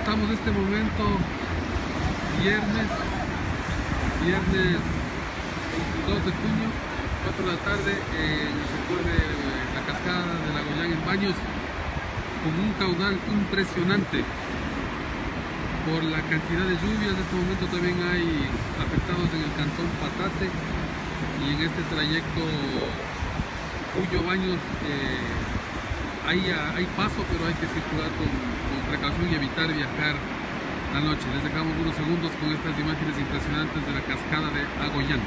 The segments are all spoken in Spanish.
estamos en este momento viernes, viernes 2 de junio, 4 de la tarde, en el sector de la cascada de la Goyán en Baños, con un caudal impresionante por la cantidad de lluvias. En este momento también hay afectados en el cantón Patate y en este trayecto Cuyo Baños eh, hay, hay, paso, pero hay que circular con, con, precaución y evitar viajar la noche. Les dejamos unos segundos con estas imágenes impresionantes de la cascada de Agoyán.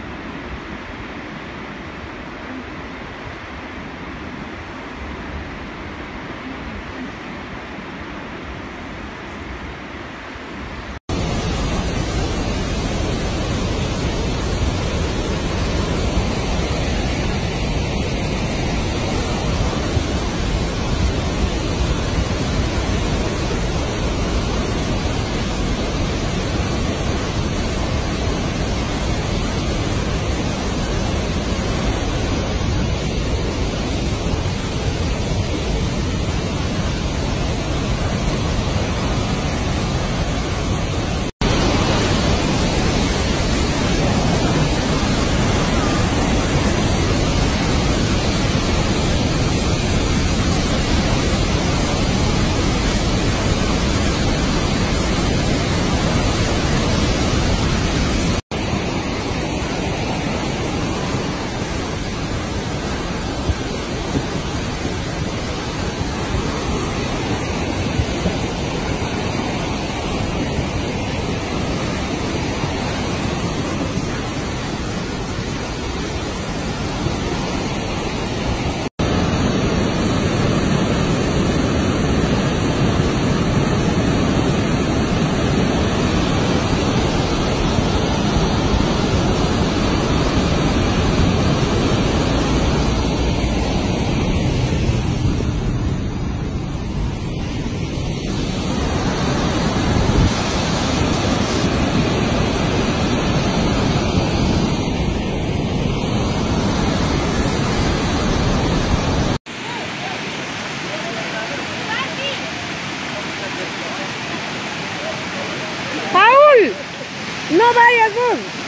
No vayas vos.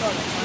Todo.